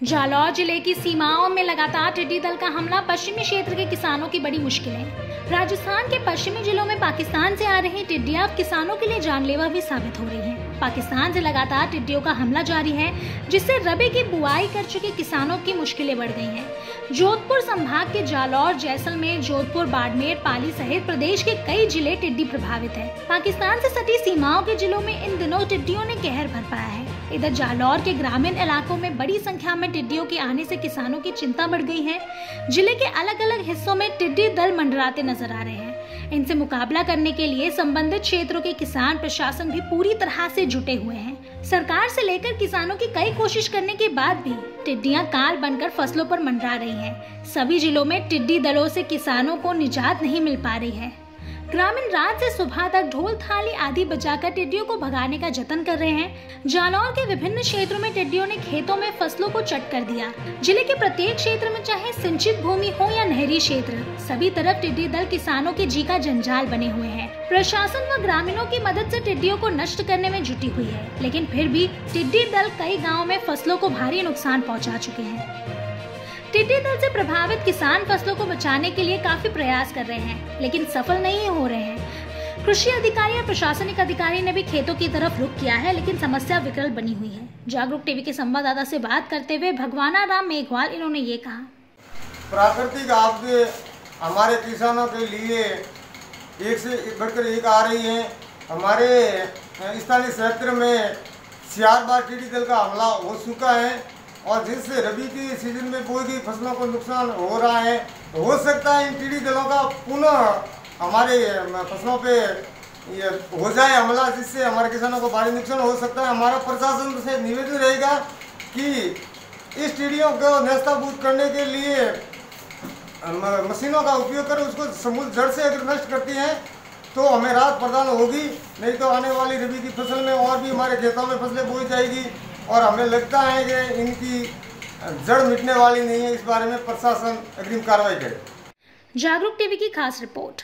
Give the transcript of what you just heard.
जालौर ज़िले की सीमाओं में लगातार टिड्डी दल का हमला, पश्चिमी क्षेत्र के किसानों की बड़ी मुश्किल है राजस्थान के पश्चिमी जिलों में पाकिस्तान से आ रही टिड्डियाँ किसानों के लिए जानलेवा भी साबित हो रही हैं। पाकिस्तान से लगातार टिड्डियों का हमला जारी है, जिससे रबी की बुआई कर चुके किसानों की मुश्किलें बढ़ गई हैं। जोधपुर संभाग के जालौर, जैसलमेर, जोधपुर, बाड़मेर, पाली सहित प्रदेश के कई ज़िले टिड्डी प्रभावित है पाकिस्तान से सटी सीमाओं के जिलों में इन दिनों टिड्डियों ने कहर भर पाया है इधर जालौर के ग्रामीण इलाकों में बड़ी संख्या में टिड्डियों के आने से किसानों की चिंता बढ़ गई है। ज़िले के अलग अलग हिस्सों में टिड्डी दल मंडराते नज़र आ रहे हैं। इनसे मुकाबला करने के लिए संबंधित क्षेत्रों के किसान प्रशासन भी पूरी तरह से जुटे हुए हैं। सरकार से लेकर किसानों की कई कोशिश करने के बाद भी टिड्डियाँ काल बनकर फ़सलों पर मंडरा रही हैं। सभी जिलों में टिड्डी दलों से किसानों को निजात नहीं मिल पा रही है। ग्रामीण रात से सुबह तक ढोल थाली आदि बजाकर टिड्डियों को भगाने का जतन कर रहे हैं। जालौर के विभिन्न क्षेत्रों में टिड्डियों ने खेतों में फ़सलों को चट कर दिया। ज़िले के प्रत्येक क्षेत्र में चाहे सिंचित भूमि हो या नहरी क्षेत्र, सभी तरफ़ टिड्डी दल किसानों के जी का जंजाल बने हुए हैं। प्रशासन व ग्रामीणों की मदद से टिड्डियों को नष्ट करने में जुटी हुई है, लेकिन फिर भी टिड्डी दल कई गाँव में फ़सलों को भारी नुकसान पहुँचा चुके हैं। टिड्डी दल से प्रभावित किसान फ़सलों को बचाने के लिए काफ़ी प्रयास कर रहे हैं, लेकिन सफल नहीं हो रहे हैं। कृषि अधिकारी और प्रशासनिक अधिकारी ने भी खेतों की तरफ़ रुख किया है, लेकिन समस्या विकल बनी हुई है। जागरूक टीवी के संवाददाता से बात करते हुए भगवाना राम मेघवाल, इन्होंने ये कहा। प्राकृतिक आपदे हमारे किसानों के लिए एक से बढ़कर एक आ रही है। हमारे, स्थानीय क्षेत्र में सियार बार टिड्डी दल का हमला हो चुका है। और जिससे रबी की सीज़न में कोई भी फ़सलों को नुकसान हो रहा है, हो सकता है इन टिड्डी दलों का पुनः हमारे फ़सलों पे ये हो जाए हमला, जिससे हमारे किसानों को भारी नुकसान हो सकता है। हमारा प्रशासन से निवेदन रहेगा कि इस टिड्डियों को नस्ताबूत करने के लिए मशीनों का उपयोग कर उसको समूल जड़ से अगर नष्ट करती हैं तो हमें राहत प्रदान होगी। नहीं तो आने वाली रबी की फ़सल में और भी हमारे खेतों में फ़सलें बोई जाएगी। और हमें लगता है कि इनकी जड़ मिटने वाली नहीं है इस बारे में प्रशासन अग्रिम कार्रवाई करे। जागरूक टीवी की खास रिपोर्ट।